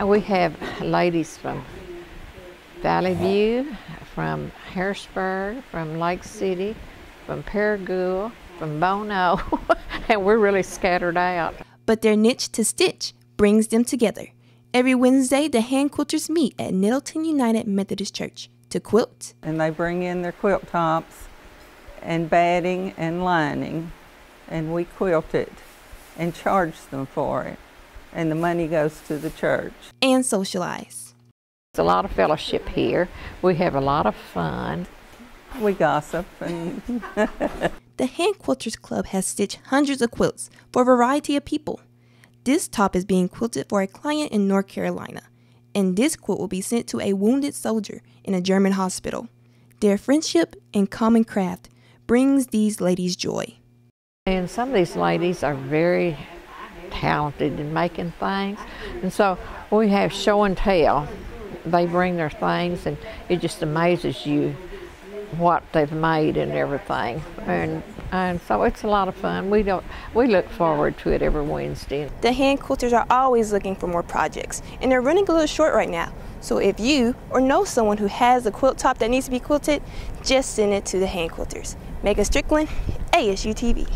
We have ladies from Valley View, from Harrisburg, from Lake City, from Paragould, from Bono, and we're really scattered out. But their niche to stitch brings them together. Every Wednesday, the hand quilters meet at Nettleton United Methodist Church to quilt. And they bring in their quilt tops and batting and lining, and we quilt it and charge them for it. And the money goes to the church. And socialize. There's a lot of fellowship here. We have a lot of fun. We gossip and The Hand Quilters Club has stitched hundreds of quilts for a variety of people. This top is being quilted for a client in North Carolina, and this quilt will be sent to a wounded soldier in a German hospital. Their friendship and common craft brings these ladies joy. And some of these ladies are very talented in making things. And so we have show and tell. They bring their things, and it just amazes you what they've made and everything. And and so it's a lot of fun. We don't we look forward to it every Wednesday. The hand quilters are always looking for more projects, and they're running a little short right now. So if you or know someone who has a quilt top that needs to be quilted, just send it to the hand quilters. Megan Strickland, ASU TV.